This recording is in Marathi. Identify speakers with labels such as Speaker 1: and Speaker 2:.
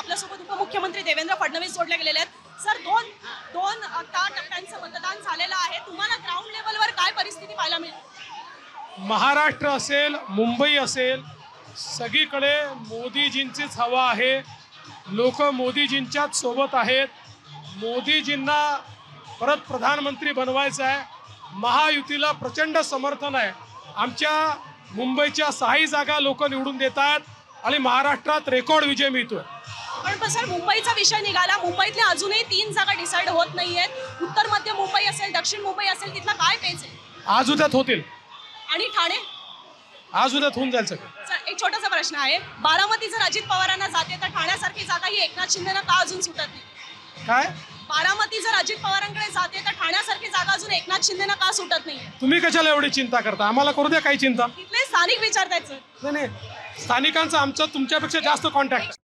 Speaker 1: आपल्यासोबत उपमुख्यमंत्री देवेंद्र फडणवीस जोडले गेलेले आहेत. सर दोन दोन टप्प्यांचं मतदान झालेलं आहे. तुम्हाला ग्राउंड लेवलवर काय परिस्थिती पाहायला मिळते
Speaker 2: महाराष्ट्र असेल मुंबई असेल सगळीकडे मोदीजींचीच हवा आहे. लोक मोदीजींच्याच सोबत आहेत. मोदीजींना परत प्रधानमंत्री बनवायचं आहे. महायुतीला प्रचंड समर्थन आहे. आमच्या मुंबईच्या सहाही जागा लोक निवडून देतात आणि महाराष्ट्रात रेकॉर्ड विजय मिळतोय.
Speaker 1: पण पण सर मुंबईचा विषय निघाला. मुंबईतल्या अजूनही तीन जागा डिसाईड होत नाहीयेत. उत्तर मध्य मुंबई असेल दक्षिण मुंबई असेल तिथला काय पेच आहे?
Speaker 2: आज उद्यात होतील.
Speaker 1: आणि ठाणे?
Speaker 2: आज उद्यात होऊन जाईल सगळं.
Speaker 1: सर एक छोटासा प्रश्न आहे. बारामती जर अजित पवारांना जाते तर ठाण्यासारखी जागा ही एकनाथ शिंदेना का अजून सुटत नाही?
Speaker 2: काय?
Speaker 1: बारामती जर अजित पवारांकडे जाते तर ठाण्यासारखी जागा अजून एकनाथ शिंदेना का सुटत नाही
Speaker 2: तुम्ही कशाला एवढी चिंता करता? आम्हाला करू द्या काही चिंता.
Speaker 1: तिथले स्थानिक विचारतायत सर.
Speaker 2: नाही नाही. स्थानिकांचा आमचा तुमच्यापेक्षा जास्त कॉन्टॅक्ट